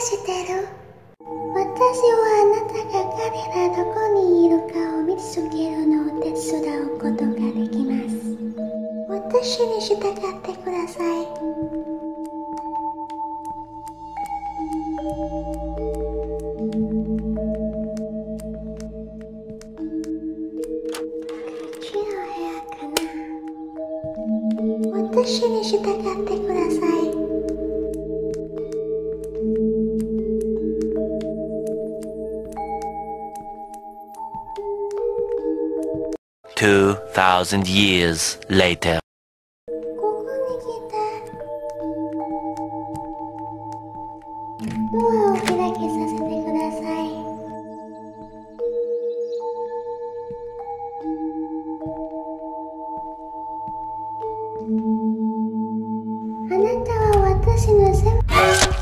してる？私はあなたが彼らどこにいるかを見つけるのを手伝うことができます。私に従ってください。私に従ってください Two thousand years later. ここに来てドアを開けさせてください Merci, Nazem.